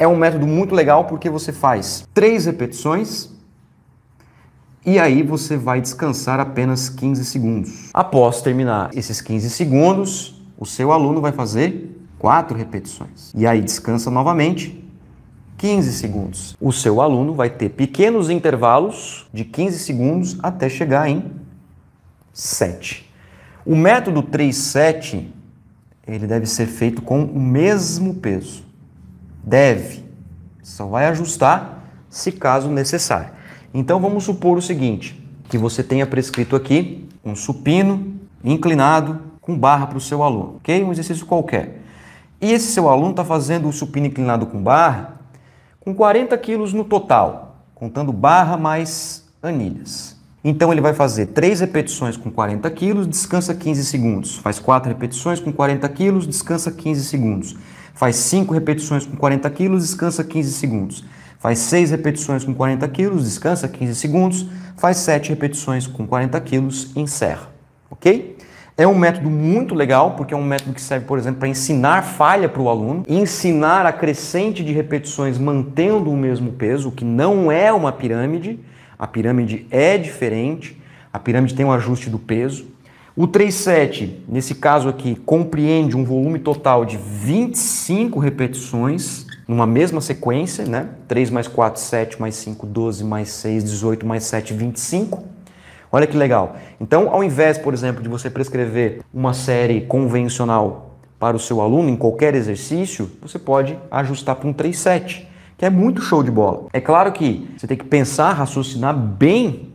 É um método muito legal porque você faz três repetições e aí você vai descansar apenas 15 segundos. Após terminar esses 15 segundos, o seu aluno vai fazer quatro repetições. E aí descansa novamente 15 segundos. O seu aluno vai ter pequenos intervalos de 15 segundos até chegar em 7. O método 3-7 ele deve ser feito com o mesmo peso. Deve. Só vai ajustar se caso necessário. Então vamos supor o seguinte, que você tenha prescrito aqui um supino inclinado com barra para o seu aluno, ok? Um exercício qualquer. E esse seu aluno está fazendo o supino inclinado com barra com 40 quilos no total, contando barra mais anilhas. Então ele vai fazer 3 repetições com 40 quilos, descansa 15 segundos. Faz 4 repetições com 40 quilos, descansa 15 segundos. Faz 5 repetições com 40 quilos, descansa 15 segundos. Faz 6 repetições com 40 quilos, descansa 15 segundos. Faz 7 repetições com 40 quilos e encerra. Ok? É um método muito legal, porque é um método que serve, por exemplo, para ensinar falha para o aluno, ensinar a crescente de repetições mantendo o mesmo peso, o que não é uma pirâmide. A pirâmide é diferente, a pirâmide tem um ajuste do peso. O 3-7, nesse caso aqui, compreende um volume total de 25 repetições numa mesma sequência, né? 3 mais 4, 7 mais 5, 12 mais 6, 18 mais 7, 25. Olha que legal. Então, ao invés, por exemplo, de você prescrever uma série convencional para o seu aluno em qualquer exercício, você pode ajustar para um 3-7, que é muito show de bola. É claro que você tem que pensar, raciocinar bem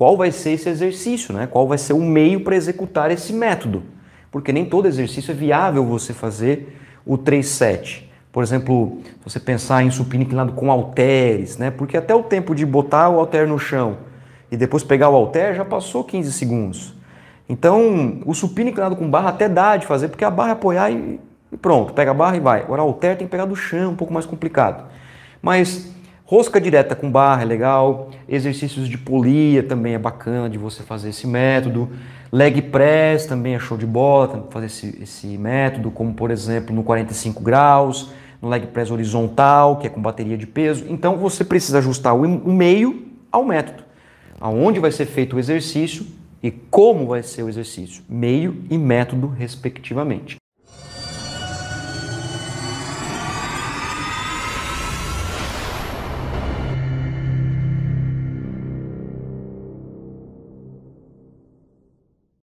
qual vai ser esse exercício, né? Qual vai ser o meio para executar esse método. Porque nem todo exercício é viável você fazer o 3-7. Por exemplo, se você pensar em supino inclinado com halteres, né? Porque até o tempo de botar o halter no chão e depois pegar o halter já passou 15 segundos. Então, o supino inclinado com barra até dá de fazer, porque a barra é apoiar e pronto, pega a barra e vai. Agora, o halter tem que pegar do chão, um pouco mais complicado. Mas rosca direta com barra é legal, exercícios de polia também é bacana de você fazer esse método. Leg press também é show de bola, fazer esse, esse método, como por exemplo no 45 graus no leg press horizontal, que é com bateria de peso. Então você precisa ajustar o meio ao método. Aonde vai ser feito o exercício e como vai ser o exercício, meio e método respectivamente.